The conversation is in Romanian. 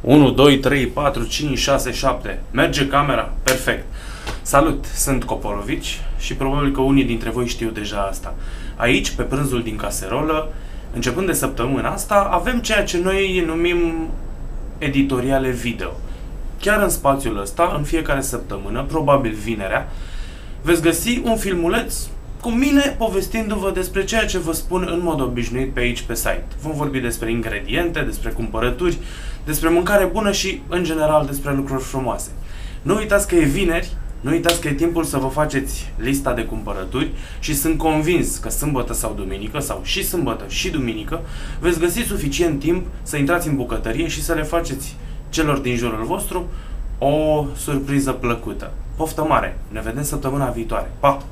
1, 2, 3, 4, 5, 6, 7. Merge camera? Perfect. Salut, sunt Coporovici și probabil că unii dintre voi știu deja asta. Aici, pe prânzul din caserolă, începând de săptămâna asta, avem ceea ce noi numim editoriale video. Chiar în spațiul ăsta, în fiecare săptămână, probabil vinerea, veți găsi un filmuleț cu mine povestindu-vă despre ceea ce vă spun în mod obișnuit pe aici pe site. Vom vorbi despre ingrediente, despre cumpărături, despre mâncare bună și, în general, despre lucruri frumoase. Nu uitați că e vineri, nu uitați că e timpul să vă faceți lista de cumpărături și sunt convins că sâmbătă sau duminică, sau și sâmbătă și duminică, veți găsi suficient timp să intrați în bucătărie și să le faceți celor din jurul vostru o surpriză plăcută. Poftă mare! Ne vedem săptămâna viitoare. Pa!